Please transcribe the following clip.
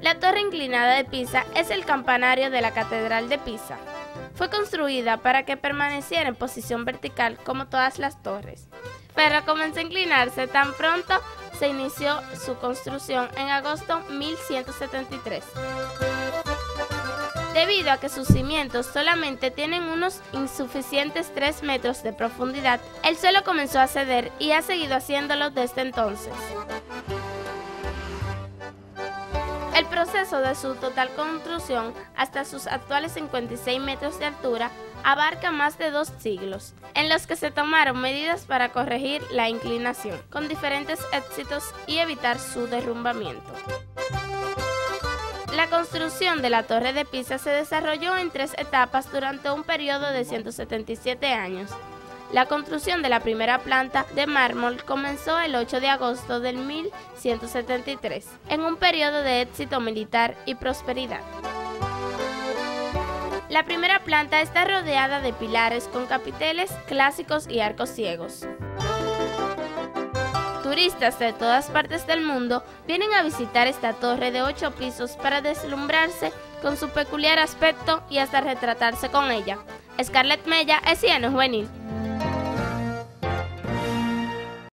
La torre inclinada de Pisa es el campanario de la Catedral de Pisa. Fue construida para que permaneciera en posición vertical como todas las torres, pero comenzó a inclinarse tan pronto se inició su construcción en agosto 1173. Debido a que sus cimientos solamente tienen unos insuficientes 3 metros de profundidad, el suelo comenzó a ceder y ha seguido haciéndolo desde entonces. El proceso de su total construcción hasta sus actuales 56 metros de altura abarca más de dos siglos, en los que se tomaron medidas para corregir la inclinación, con diferentes éxitos y evitar su derrumbamiento. La construcción de la Torre de Pisa se desarrolló en tres etapas durante un periodo de 177 años, la construcción de la primera planta de mármol comenzó el 8 de agosto del 1173, en un periodo de éxito militar y prosperidad. La primera planta está rodeada de pilares con capiteles clásicos y arcos ciegos. Turistas de todas partes del mundo vienen a visitar esta torre de ocho pisos para deslumbrarse con su peculiar aspecto y hasta retratarse con ella. Scarlett Mella es Cieno Juvenil.